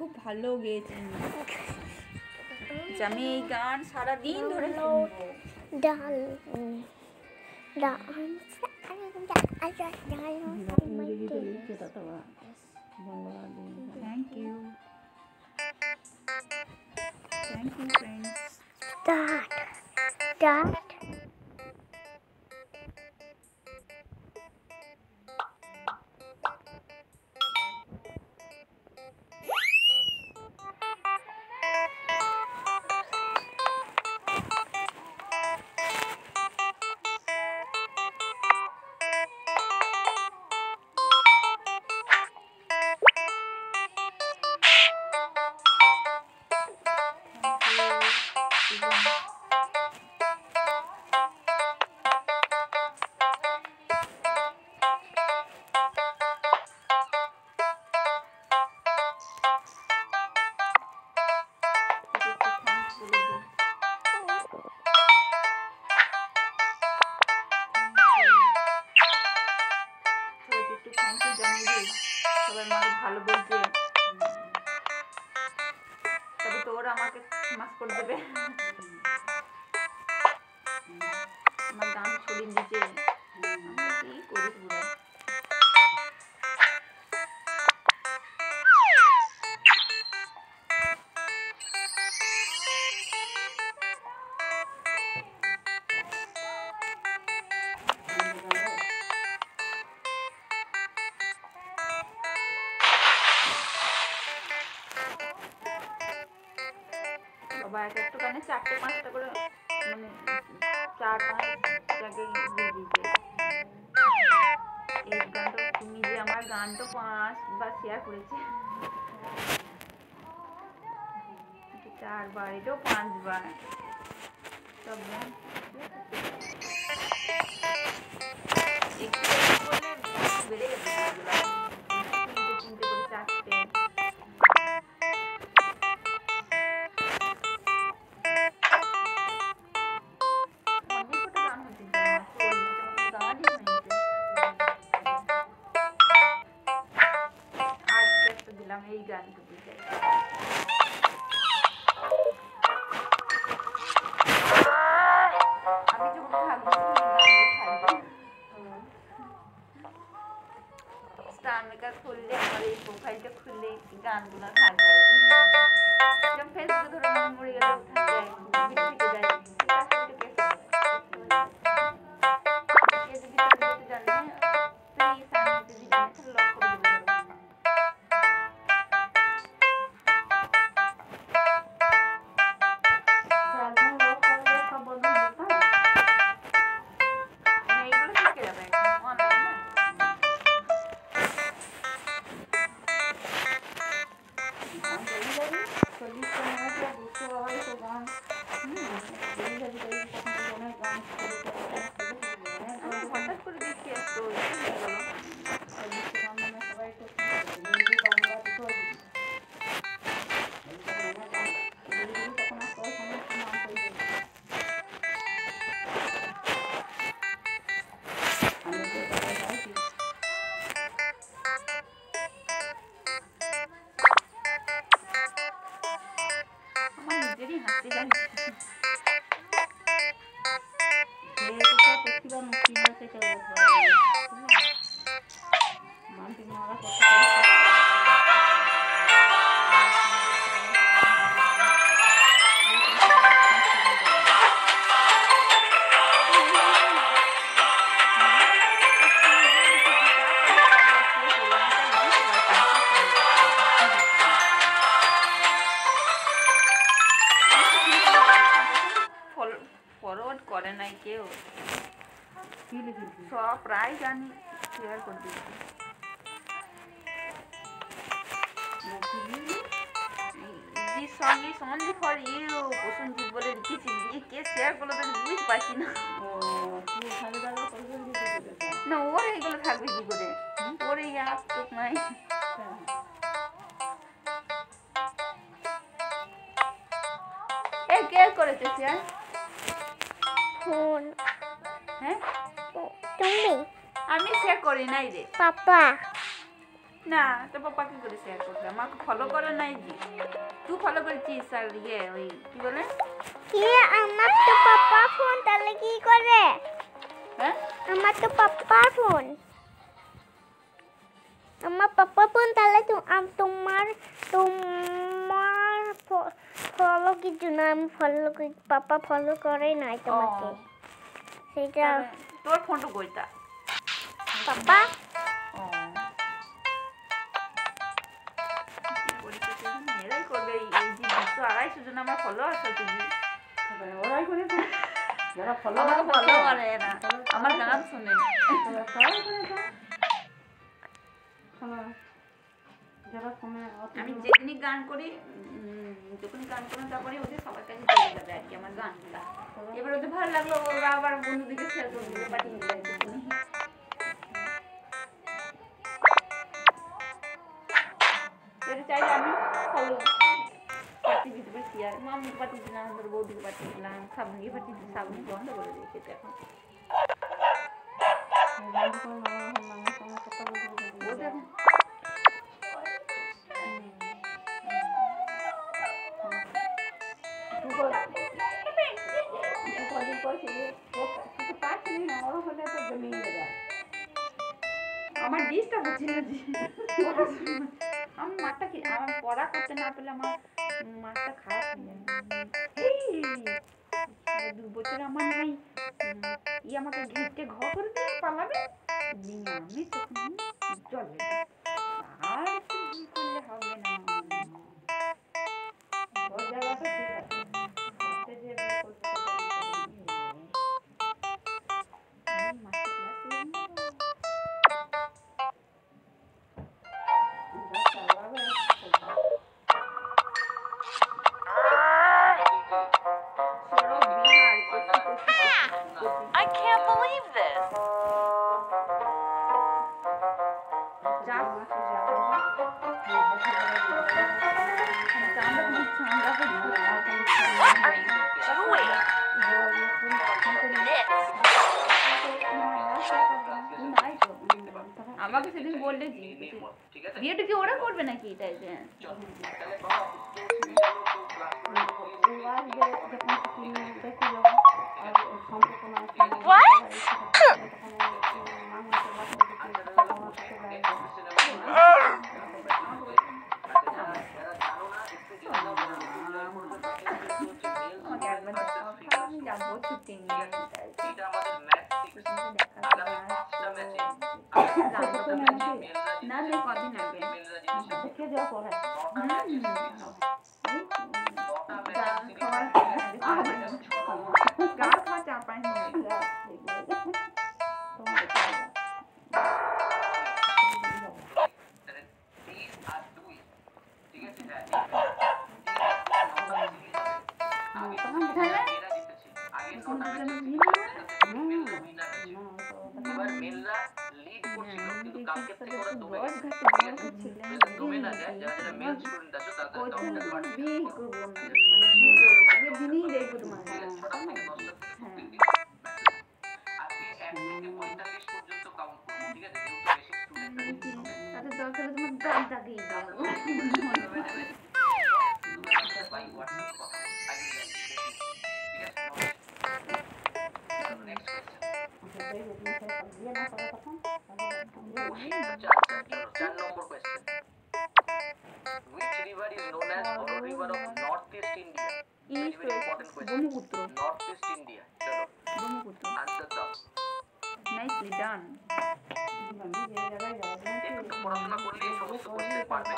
খুব ভালো গেয়েছেন যে আমি এই গান সারাদিন ধরে শুনব ডাল ডান্স ইংরেজিতে লিখছে তত বাংলা দিয়ে thank you thank you friends Start. Start. সবাই আমাকে ভালো তবে তো ওরা আমাকে মাস করে দেবে। আমার গান ছড়িয়ে দিচ্ছে বাবা এক একটা কানে চারটে পাঁচটা করে মানে চার পাঁচ জায়গায় দিয়ে দিয়েছে। এই গানটা তুমি যে আমার গানটা পাঁচ বা শেয়ার করেছে। চারবার, এটাও পাঁচবার। সব একটা দিলাম এই গানটুকু আমি যখন থাকব তখন গানগুলো থাকবে স্টার মেকার খুললে আমার হয়েছে কেউ মারা ফরওয়ার্ড করে নাই কেউ। সব প্রায় জানি শেয়ার করে দিচ্ছি this song is only for you বলে লিখেছি কে শেয়ার করল তো বুঝতে পারছি না না ওর এইগুলো থাকবে কি করে ওর এই নাই এ কে করেছে শেয়ার ফোন হ্যাঁ তুমি আমি শেয়ার করি নাই রে। পাপা। না তো পাপা কি করে শেয়ার করবে? আমাকে ফলো করে নাই জি তুই ফলো করেছিস আর ইয়ে ওই কি বলে? কি আমার তো পাপা ফোন তাহলে কি করে? হ্যাঁ? আমার তো পাপার ফোন আমার পাপা ফোন তাহলে তোমার তোমার ফলো কিছু না। আমি ফলো পাপা ফলো করে নাই তোমাকে। সেটা তোর ফোনটা কইতা পাপা ও। কি করিস তুই এখন? এরাই করবে এই এই যে দুশো আড়াইশো জন আমার ফলো আছে তুই ওরাই করে তো। যারা ফলো ফলো করে। না। আমার গান শুনে যারা আমি যেদিনই গান করি উম, যখনই গান করি তারপরে ওদের সবার কাছে চলে যাবে আর কি আমার গানগুলা এবার ওদের ভালো লাগল ওরা আবার বন্ধুদিকে শেয়ার করে দিবে পাঠিয়ে দিবে এটা চাইলে আমি ফলো পাঠিয়ে দিতে পারছি আর দিলাম বৌদিকে পাঠিয়ে দিলাম সাবনিকে পাঠিয়ে দিলাম সাবনি বন্ধ করে দিয়েছে এখন। মানুষের সঙ্গে কথা বলতে বলতে ও তো এখন কদিন পর সে কিছু পাচ্ছিলি না ওর হলে তো জমিয়ে যাবে আমার ডিস্টার্ব হচ্ছে না জি। আমি মাঠটা কি আমার পড়া করতে না পেলে আমার মাঠটা খারাপ হয়ে যাবে দু বছর আমার নাই ই আমাকে ঘিরতে ঘর করে দিয়ে পালাবে আমি তখন চলে আমাকে সেদিন বললে জি বিয়েটা কি ওরা করবে নাকি এটাই যে আমাকে একবার দেখাও আমি যাব ছুটি নিয়ে না না কদিন আগে দেখে দেওয়া পরে গান খাওয়া চার পাঁচ মিনিট এবার দরকার হলে তোমার দাম তাকেই দাও কোয়েশ্চেন চার number question Which river is known as Oro River of Northeast India? Very, very important question. Brahmaputra Northeast India. চলো ব্রহ্মপুত্র আনসার দাও নাইসলি ডান একটু পড়াশোনা করলে এই সমস্ত কোশ্চেন পারবে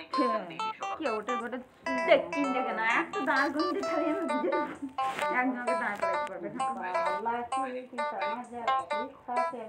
কি ওটা ওটা দেখ কিন দেখে না একটা দাঁড় গুনতে খালি আমি। একজনকে দাঁড় করাতে পারবে না। নেক্সট কোশ্চেন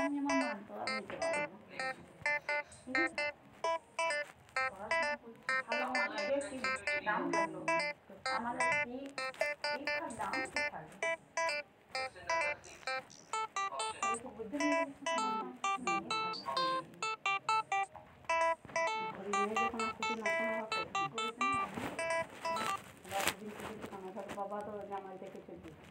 গেছি বলে আমি আমার মানতে আর নিতে পারব না। ঠিক আছে? পড়াশোনা করছি ভালো আমার বেশি দাম থাকল আমার কি দাম কি থাকবে বাবা তো জামাই আনসার